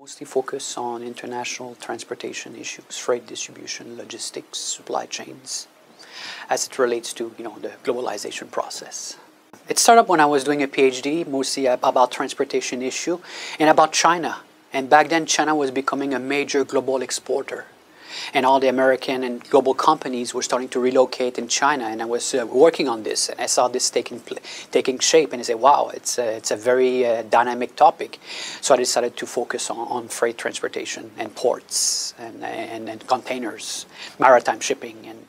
Mostly focus on international transportation issues, freight distribution, logistics, supply chains, as it relates to you know the globalization process. It started when I was doing a PhD, mostly about transportation issue and about China. And back then, China was becoming a major global exporter and all the American and global companies were starting to relocate in China. And I was uh, working on this, and I saw this taking taking shape, and I said, "Wow, it's a, it's a very uh, dynamic topic." So I decided to focus on, on freight transportation and ports and, and, and containers, maritime shipping, and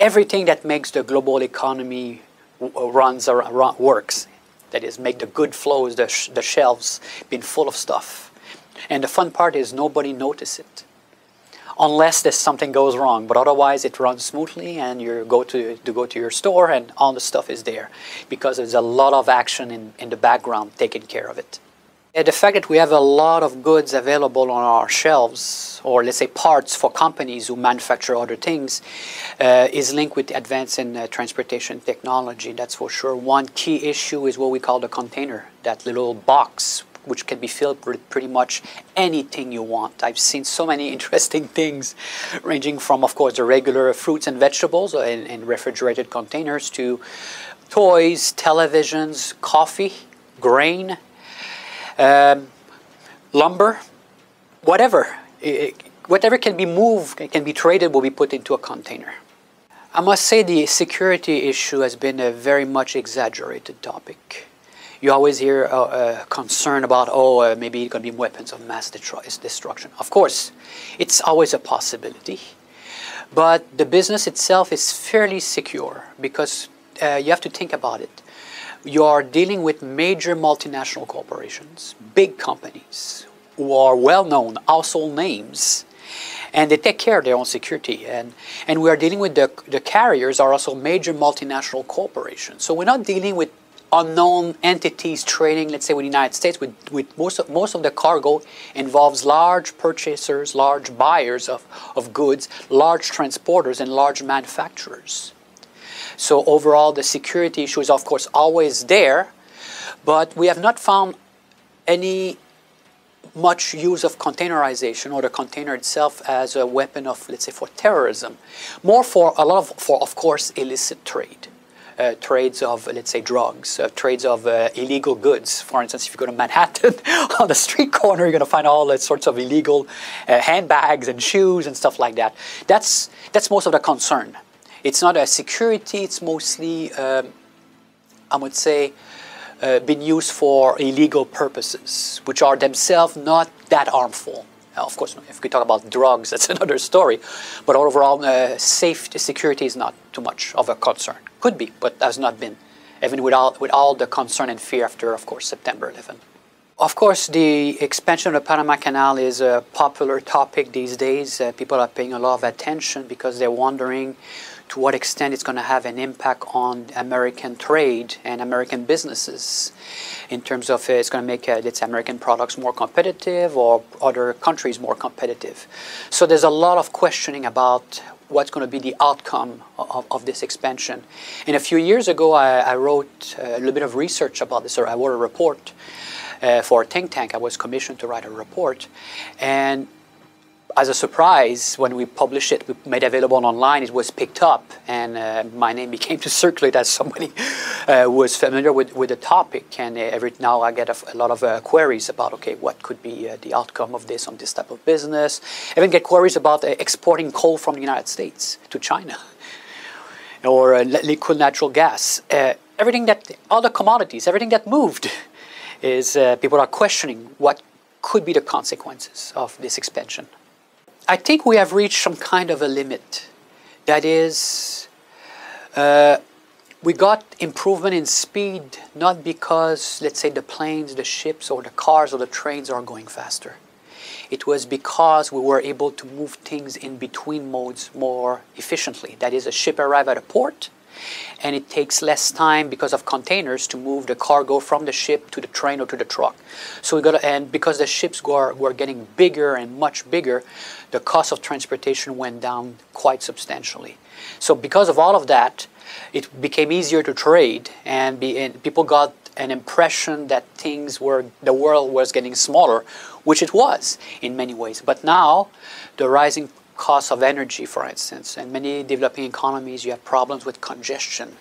everything that makes the global economy runs or works. That is, make the good flows, the, sh the shelves being full of stuff. And the fun part is nobody notices it unless there's something goes wrong. But otherwise, it runs smoothly, and you go to, to go to your store, and all the stuff is there because there's a lot of action in, in the background taking care of it. And the fact that we have a lot of goods available on our shelves, or let's say parts for companies who manufacture other things, uh, is linked with advance in uh, transportation technology. That's for sure. One key issue is what we call the container, that little box which can be filled with pretty much anything you want. I've seen so many interesting things, ranging from, of course, the regular fruits and vegetables in, in refrigerated containers to toys, televisions, coffee, grain, um, lumber, whatever. It, whatever can be moved, can be traded, will be put into a container. I must say the security issue has been a very much exaggerated topic you always hear uh, uh, concern about, oh, uh, maybe it's going to be weapons of mass destruction. Of course, it's always a possibility. But the business itself is fairly secure because uh, you have to think about it. You are dealing with major multinational corporations, big companies who are well known, household names, and they take care of their own security. And, and we are dealing with the, the carriers are also major multinational corporations. So we're not dealing with unknown entities trading, let's say, with the United States, with, with most, of, most of the cargo involves large purchasers, large buyers of, of goods, large transporters, and large manufacturers. So overall, the security issue is, of course, always there, but we have not found any much use of containerization or the container itself as a weapon of, let's say, for terrorism. More for a lot of, for, of course, illicit trade uh, trades of, let's say, drugs, uh, trades of uh, illegal goods. For instance, if you go to Manhattan, on the street corner, you're going to find all sorts of illegal uh, handbags and shoes and stuff like that. That's, that's most of the concern. It's not a security, it's mostly, um, I would say, uh, been used for illegal purposes, which are themselves not that harmful. Uh, of course, if we talk about drugs, that's another story. But overall, uh, safety, security is not too much of a concern. Could be, but has not been, even with all, with all the concern and fear after, of course, September 11. Of course, the expansion of the Panama Canal is a popular topic these days. Uh, people are paying a lot of attention because they're wondering to what extent it's going to have an impact on American trade and American businesses in terms of uh, it's going to make uh, its American products more competitive or other countries more competitive. So there's a lot of questioning about what's going to be the outcome of, of this expansion. And a few years ago, I, I, wrote a little bit of research about this, or I wrote a report uh, for a think tank. I was commissioned to write a report. And as a surprise, when we published it, we made available online, it was picked up, and uh, my name became to circulate as somebody uh, was familiar with, with the topic. And uh, every now I get a, lot of uh, queries about, okay, what could be uh, the outcome of this on this type of business. I even get queries about uh, exporting coal from the United States to China, or liquid natural gas. everything that, all the commodities, everything that moved, is people are questioning what could be the consequences of this expansion. I think we have reached some kind of a limit. That is, uh, we got improvement in speed not because, let's say, the planes, the ships, or the cars, or the trains are going faster. It was because we were able to move things in between modes more efficiently. That is, a ship arrives at a port, and it takes less time because of containers to move the cargo from the ship to the train or to the truck. So we got and because the ships were, were getting bigger and much bigger, the cost of transportation went down quite substantially. So because of all of that, it became easier to trade, and, be, and people got an impression that things were, the world was getting smaller, which it was in many ways. But now, the rising cost of energy, for instance, in many developing economies, you have problems with congestion.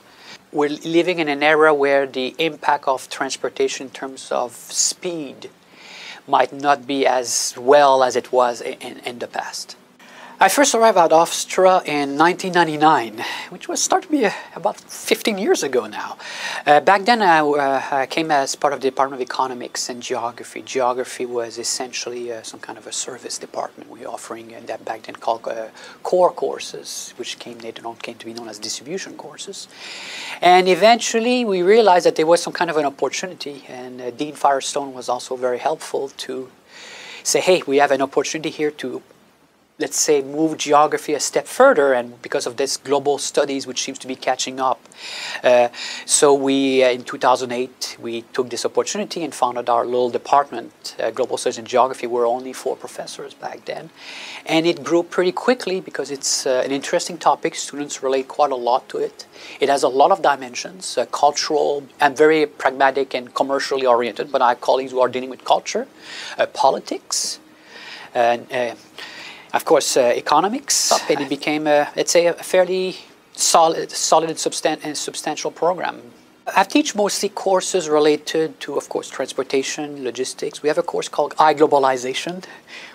We're living in an era where the impact of transportation in terms of speed might not be as well as it was in, in the past. I first arrived at Hofstra in 1999, which was starting to be uh, about 15 years ago now. Uh, back then, I, uh, I, came as part of the Department of Economics and Geography. Geography was essentially uh, some kind of a service department. We were offering uh, that back then called uh, core courses, which came later on came to be known as distribution courses. And eventually, we realized that there was some kind of an opportunity, and Dean Firestone was also very helpful to say, hey, we have an opportunity here to let's say, move geography a step further, and because of this global studies, which seems to be catching up. Uh, so we, uh, in 2008, we took this opportunity and founded our little department, uh, Global Studies in Geography. We were only four professors back then. And it grew pretty quickly because it's uh, an interesting topic. Students relate quite a lot to it. It has a lot of dimensions, uh, cultural and very pragmatic and commercially oriented, but I have colleagues who are dealing with culture, uh, politics, and of course, uh, economics, it became, a, let's say, a fairly solid, solid and, substan and substantial program. I teach mostly courses related to, of course, transportation, logistics. We have a course called iGlobalization,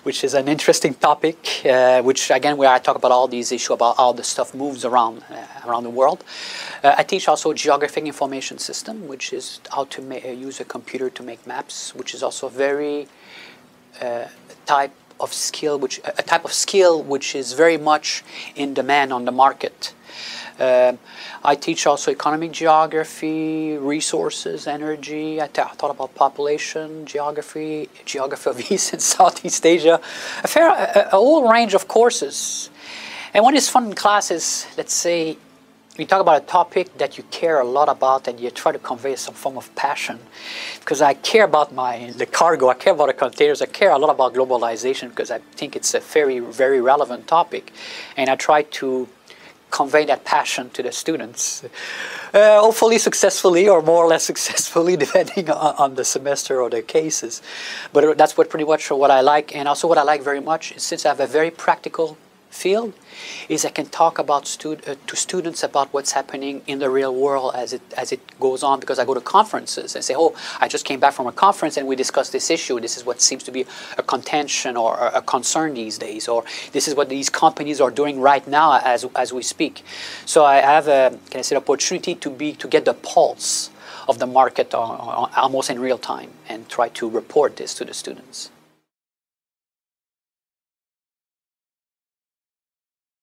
which is an interesting topic, uh, which, again, where I talk about all these issues about how the stuff moves around, uh, around the world. Uh, I teach also geographic information system, which is how to use a computer to make maps, which is also a very uh, type of skill, which a type of skill which is very much in demand on the market. Uh, I teach also economic geography, resources, energy. I thought about population geography, geography of East and Southeast Asia, a fair, a, a whole range of courses. And what is fun in class is, let's say, you talk about a topic that you care a lot about and you try to convey some form of passion. Because i care about my the cargo i care about the containers i care a lot about globalization because i think it's a very very relevant topic. And i try to convey that passion to the students. Uh, hopefully successfully or more or less successfully depending on, on, the semester or the cases. But that's what pretty much what i like. And also what i like very much is since i have a very practical field is I can talk about stud uh, to students about what's happening in the real world as it as it goes on because I go to conferences and say, oh, I just came back from a conference and we discussed this issue. This is what seems to be a contention or a concern these days, or this is what these companies are doing right now as as we speak. So I have a can I say opportunity to be to get the pulse of the market almost in real time and try to report this to the students.